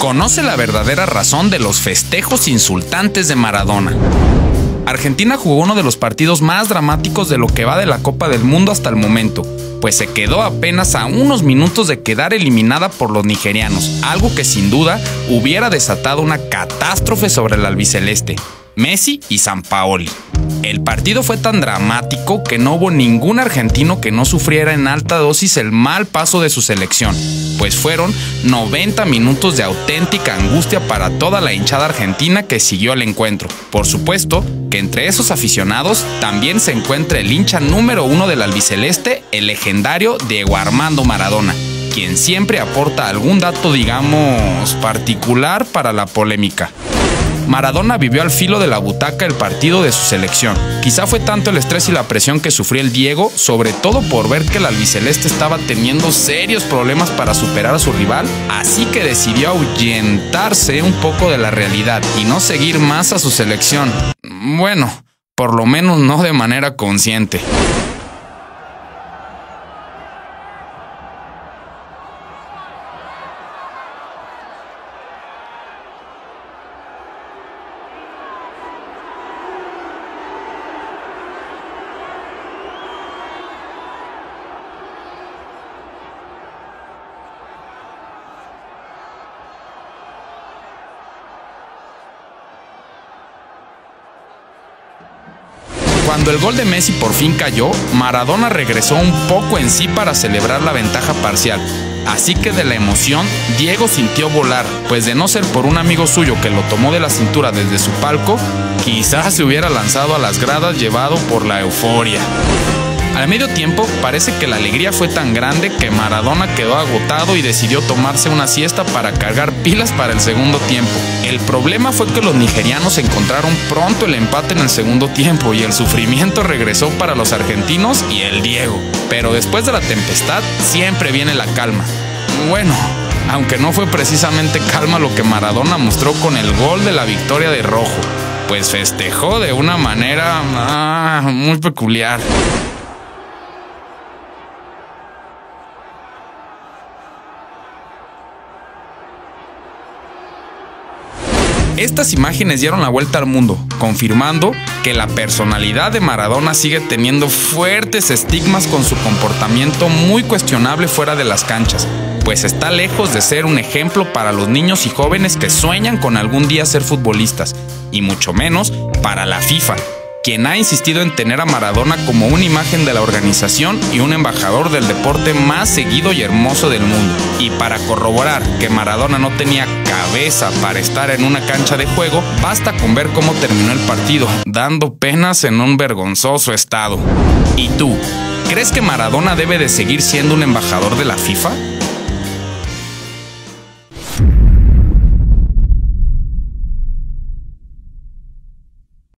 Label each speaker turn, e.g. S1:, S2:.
S1: Conoce la verdadera razón de los festejos insultantes de Maradona. Argentina jugó uno de los partidos más dramáticos de lo que va de la Copa del Mundo hasta el momento, pues se quedó apenas a unos minutos de quedar eliminada por los nigerianos, algo que sin duda hubiera desatado una catástrofe sobre el albiceleste. Messi y San Paoli. El partido fue tan dramático que no hubo ningún argentino que no sufriera en alta dosis el mal paso de su selección, pues fueron 90 minutos de auténtica angustia para toda la hinchada argentina que siguió el encuentro. Por supuesto que entre esos aficionados también se encuentra el hincha número uno del albiceleste, el legendario Diego Armando Maradona, quien siempre aporta algún dato, digamos, particular para la polémica. Maradona vivió al filo de la butaca el partido de su selección. Quizá fue tanto el estrés y la presión que sufrió el Diego, sobre todo por ver que el albiceleste estaba teniendo serios problemas para superar a su rival, así que decidió ahuyentarse un poco de la realidad y no seguir más a su selección. Bueno, por lo menos no de manera consciente. Cuando el gol de Messi por fin cayó, Maradona regresó un poco en sí para celebrar la ventaja parcial. Así que de la emoción, Diego sintió volar, pues de no ser por un amigo suyo que lo tomó de la cintura desde su palco, quizás se hubiera lanzado a las gradas llevado por la euforia. Al medio tiempo, parece que la alegría fue tan grande que Maradona quedó agotado y decidió tomarse una siesta para cargar pilas para el segundo tiempo. El problema fue que los nigerianos encontraron pronto el empate en el segundo tiempo y el sufrimiento regresó para los argentinos y el Diego. Pero después de la tempestad siempre viene la calma. Bueno, aunque no fue precisamente calma lo que Maradona mostró con el gol de la victoria de Rojo, pues festejó de una manera ah, muy peculiar. Estas imágenes dieron la vuelta al mundo, confirmando que la personalidad de Maradona sigue teniendo fuertes estigmas con su comportamiento muy cuestionable fuera de las canchas, pues está lejos de ser un ejemplo para los niños y jóvenes que sueñan con algún día ser futbolistas, y mucho menos para la FIFA, quien ha insistido en tener a Maradona como una imagen de la organización y un embajador del deporte más seguido y hermoso del mundo. Y para corroborar que Maradona no tenía cabeza para estar en una cancha de juego, basta con ver cómo terminó el partido, dando penas en un vergonzoso estado. ¿Y tú? ¿Crees que Maradona debe de seguir siendo un embajador de la FIFA?